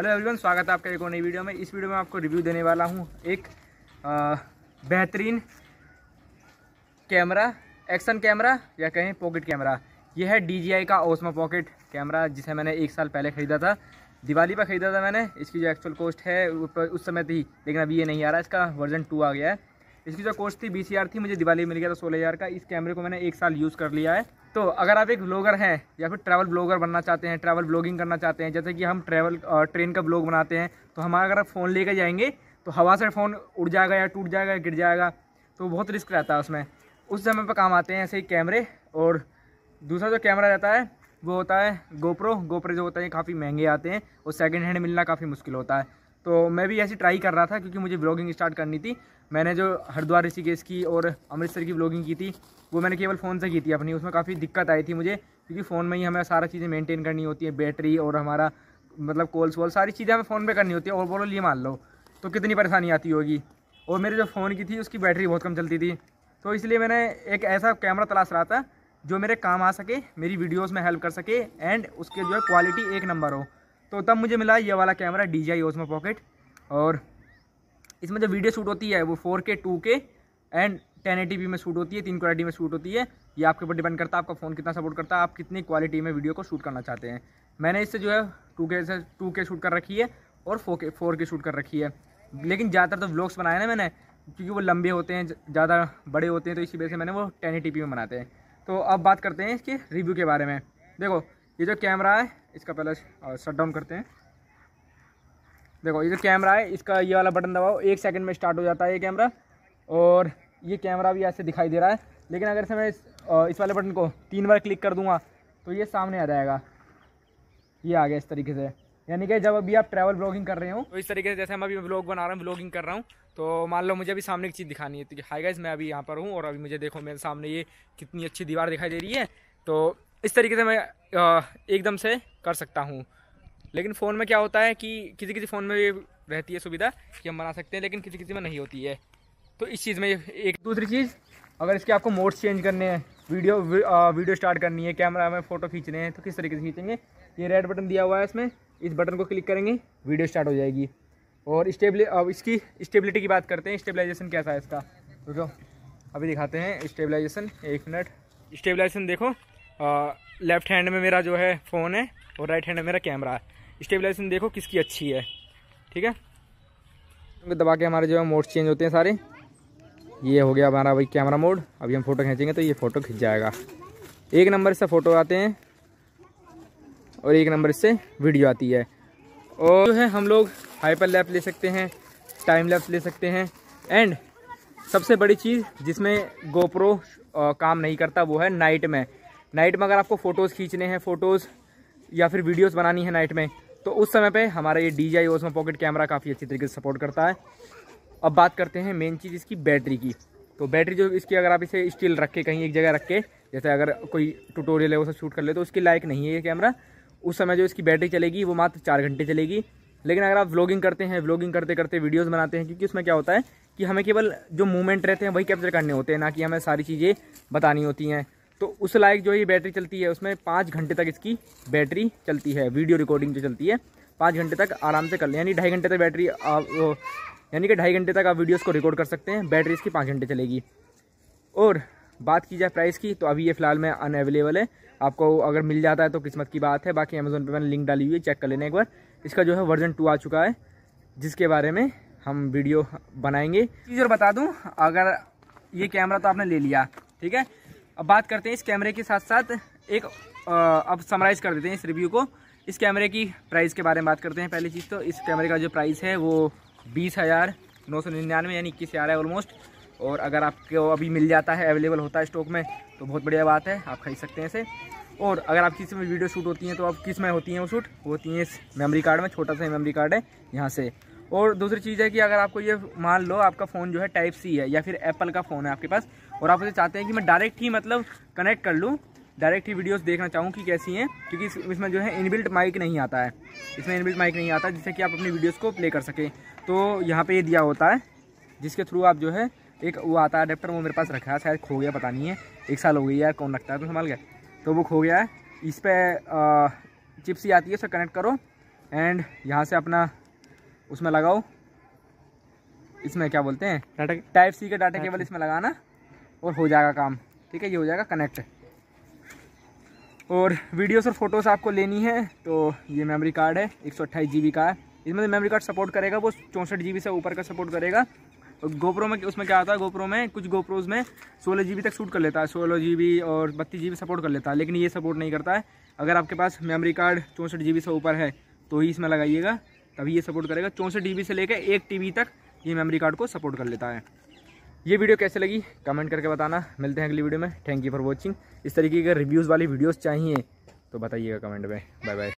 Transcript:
Hello everyone, स्वागत है आपका एक और नई वीडियो में। इस वीडियो में आपको रिव्यू देने वाला हूँ एक बेहतरीन कैमरा, एक्शन कैमरा या कहें पॉकेट कैमरा। यह है डी का ओसमा पॉकेट कैमरा, जिसे मैंने एक साल पहले ख़रीदा था। दिवाली पर ख़रीदा था मैंने, इसकी जो एक्चुअल कॉस्ट है, उस समय थी, लेकिन अभी ये नहीं आ रहा, इसका वर्जन टू आ गया है। इसकी जो कॉस्ट थी बीसीआर थी, मुझे दिवाली मिल गया था सोलह हज़ार का। इस कैमरे को मैंने एक साल यूज़ कर लिया है। तो अगर आप एक ब्लॉगर हैं या फिर ट्रैवल ब्लॉगर बनना चाहते हैं ट्रैवल ब्लॉगिंग करना चाहते हैं, जैसे कि हम ट्रैवल ट्रेन का ब्लॉग बनाते हैं तो हम अगर फ़ोन लेकर जाएँगे तो हवा से फ़ोन उड़ जाएगा या टूट जाएगा या गिर जाएगा तो बहुत रिस्क रहता है उसमें। उस समय पर काम आते हैं ऐसे ही कैमरे और दूसरा जो कैमरा रहता है, वो होता है गोप्रो गोप्रो जो होता है काफ़ी महँगे आते हैं, और सेकेंड हैंड मिलना काफ़ी मुश्किल होता है। तो मैं भी ऐसी ट्राई कर रहा था क्योंकि मुझे ब्लॉगिंग स्टार्ट करनी थी। मैंने जो हरिद्वार ऋषिकेश की और अमृतसर की ब्लॉगिंग की थी, वो मैंने केवल फ़ोन से की थी अपनी। उसमें काफ़ी दिक्कत आई थी मुझे, क्योंकि फ़ोन में ही हमें सारा चीज़ें मेंटेन करनी होती है बैटरी और हमारा मतलब कॉल्स वॉल सारी चीज़ें हमें फ़ोन पे करनी होती है। और बोलो लिए मान लो तो कितनी परेशानी आती होगी? और मेरे जो फ़ोन की थी, उसकी बैटरी बहुत कम चलती थी। तो इसलिए मैंने एक ऐसा कैमरा तलाश रहा था, जो मेरे काम आ सके, मेरी वीडियोज़ में हेल्प कर सके एंड उसके जो है क्वालिटी एक नंबर हो। तो तब मुझे मिला ये वाला camera D J Osmo pocket और इसमें जो वीडियो शूट होती है वो फोर के टू के एंड टेन में शूट होती है, तीन क्वालिटी में शूट होती है। ये आपके ऊपर डिपेंड करता है, आपका फ़ोन कितना सपोर्ट करता है, आप कितनी क्वालिटी में वीडियो को शूट करना चाहते हैं। मैंने इससे जो है टू के से टू के शूट कर रखी है और फोर के फोर के शूट कर रखी है। लेकिन ज़्यादातर तो व्लॉग्स बनाए ना मैंने, क्योंकि वो लंबे होते हैं, ज़्यादा बड़े होते हैं तो इसी वजह से मैंने वो टेन में बनाते हैं। तो अब बात करते हैं इसके रिव्यू के बारे में। देखो ये जो कैमरा है इसका पहले शट डाउन करते हैं। देखो ये जो कैमरा है इसका ये वाला बटन दबाओ एक सेकंड में स्टार्ट हो जाता है ये कैमरा। और ये कैमरा भी ऐसे दिखाई दे रहा है। लेकिन अगर से मैं इस, इस वाले बटन को तीन बार क्लिक कर दूँगा तो ये सामने आ जाएगा। ये आ गया इस तरीके से। यानी कि जब अभी आप ट्रैवल ब्लॉगिंग कर रहे हो तो इस तरीके से जैसे हम अभी ब्लॉग बना रहा हूँ ब्लॉगिंग कर रहा हूँ तो मान लो मुझे अभी सामने की चीज़ दिखानी है। तो हाई गाइज़ मैं अभी यहाँ पर हूँ और अभी मुझे देखो मेरे सामने ये कितनी अच्छी दीवार दिखाई दे रही है। तो इस तरीके से मैं एकदम से कर सकता हूँ। लेकिन फ़ोन में क्या होता है कि किसी किसी फ़ोन में रहती है सुविधा कि हम बना सकते हैं, लेकिन किसी किसी में नहीं होती है। तो इस चीज़ में एक दूसरी चीज़, अगर इसके आपको मोड्स चेंज करने हैं वीडियो वीडियो स्टार्ट करनी है कैमरा में फ़ोटो खींचने हैं तो किस तरीके से खींचेंगे? ये रेड बटन दिया हुआ है इसमें, इस बटन को क्लिक करेंगे वीडियो स्टार्ट हो जाएगी। और स्टेबल अब इसकी स्टेबिलिटी की बात करते हैं स्टेबलाइजेशन कैसा है इसका? तो अभी दिखाते हैं स्टेबलाइजेशन एक मिनट। स्टेबलाइजेशन देखो। लेफ़्ट हैंड में मेरा जो है फ़ोन है और राइट हैंड में मेरा कैमरा है। स्टेबलाइजेशन देखो किसकी अच्छी है। ठीक है? दबा के हमारे जो है मोड चेंज होते हैं सारे। ये हो गया हमारा भाई कैमरा मोड अभी हम फ़ोटो खींचेंगे तो ये फ़ोटो खिंच जाएगा। एक नंबर से फ़ोटो आते हैं और एक नंबर से वीडियो आती है। और जो है हम लोग हाइपर लैप ले सकते हैं टाइम लैप्स ले सकते हैं। एंड सबसे बड़ी चीज़ जिसमें गोप्रो काम नहीं करता वो है नाइट में। नाइट में अगर आपको फ़ोटोज़ खींचने हैं फ़ोटोज़ या फिर वीडियोज़ बनानी है नाइट में तो उस समय पे हमारा ये डी जी पॉकेट कैमरा काफ़ी अच्छी तरीके से सपोर्ट करता है। अब बात करते हैं मेन चीज़ इसकी बैटरी की। तो बैटरी जो इसकी अगर आप इसे स्टिल रख के, कहीं एक जगह रख के, जैसे अगर कोई ट्यूटोरियल है, वो सब शूट कर ले तो उसके लायक नहीं है ये कैमरा उस समय जो इसकी बैटरी चलेगी, वो मात्र चार घंटे चलेगी। लेकिन अगर आप व्लॉगिंग करते हैं व्लॉगिंग करते करते वीडियोस बनाते हैं, क्योंकि उसमें क्या होता है कि हमें केवल जो मूवमेंट रहते हैं, वही कैप्चर करने होते हैं, ना कि हमें सारी चीज़ें बतानी होती हैं। तो उस लायक जो ये बैटरी चलती है, उसमें पाँच घंटे तक इसकी बैटरी चलती है, वीडियो रिकॉर्डिंग जो चलती है, पाँच घंटे तक आराम से कर लें। यानी ढाई घंटे तक बैटरी यानी कि ढाई घंटे तक आप वीडियोज़ को रिकॉर्ड कर सकते हैं, बैटरी इसकी पाँच घंटे चलेगी। और बात की जाए प्राइस की तो अभी ये फ़िलहाल में अनअवेलेबल है। आपको अगर मिल जाता है तो किस्मत की बात है। बाकी अमेज़ोन पे मैंने लिंक डाली हुई है चेक कर लेना एक बार। इसका जो है वर्जन टू आ चुका है, जिसके बारे में हम वीडियो बनाएँगे। चीज़ और बता दूँ, अगर ये कैमरा तो आपने ले लिया, ठीक है? अब बात करते हैं इस कैमरे के साथ साथ एक अब समराइज़ कर देते हैं इस रिव्यू को। इस कैमरे की प्राइस के बारे में बात करते हैं पहली चीज़ तो। इस कैमरे का जो प्राइस है वो बीस हज़ार नौ सौ निन्यानवे यानी इक्कीस हज़ार है ऑलमोस्ट और अगर आपको अभी मिल जाता है अवेलेबल होता है स्टॉक में तो बहुत बढ़िया बात है, आप खरीद सकते हैं इसे। और अगर आप किसी में वीडियो शूट होती हैं तो आप किसमें होती हैं वो शूट होती हैं इस मेमोरी कार्ड में, छोटा सा मेमोरी कार्ड है, यहाँ से। और दूसरी चीज़ है कि अगर आपको ये मान लो आपका फ़ोन जो है टाइप सी है, या फिर एप्पल का फ़ोन है आपके पास और आप उसे चाहते हैं कि मैं डायरेक्ट ही मतलब कनेक्ट कर लूँ डायरेक्ट ही वीडियोस देखना चाहूँ कि कैसी हैं क्योंकि इसमें जो है इनबिल्ट माइक नहीं आता है। इसमें इनबिल्ट माइक नहीं आता जिससे कि आप अपनी वीडियोस को प्ले कर सकें। तो यहाँ पे ये दिया होता है जिसके थ्रू आप जो है एक वो आता है अडेप्टर वो मेरे पास रखा है शायद खो गया पता नहीं है। एक साल हो गई यार कौन रखता है तो संभाल गया। तो वो खो गया है। इस पर चिप्स ही आती है उसे कनेक्ट करो। एंड यहाँ से अपना उसमें लगाओ। इसमें क्या बोलते हैं? डाटा टाइप सी का डाटा केबल इसमें लगाना। और हो जाएगा काम। ठीक है, ये हो जाएगा कनेक्ट और वीडियोस और फ़ोटोज़ आपको लेनी है तो ये मेमोरी कार्ड है, एक सौ का है। इसमें मेमोरी कार्ड सपोर्ट करेगा, वो चौंसठ जी से ऊपर का सपोर्ट करेगा। और गोप्रो में उसमें क्या आता है गोप्रो में, कुछ गोप्रोज में सोलह जी तक शूट कर लेता है। सोलह जी और बत्तीस जी सपोर्ट कर लेता है, लेकिन ये सपोर्ट नहीं करता है। अगर आपके पास मेमोरी कार्ड चौंसठ जी से ऊपर है तो ही इसमें लगाइएगा, तभी ये सपोर्ट करेगा। चौंसठ जी से लेकर एक टी तक ये मेमोरी कार्ड को सपोर्ट कर लेता है। ये वीडियो कैसे लगी? कमेंट करके बताना। मिलते हैं अगली वीडियो में। थैंक यू फॉर वॉचिंग इस तरीके के रिव्यूज़ वाली वीडियोज़ चाहिए तो बताइएगा कमेंट में। Bye bye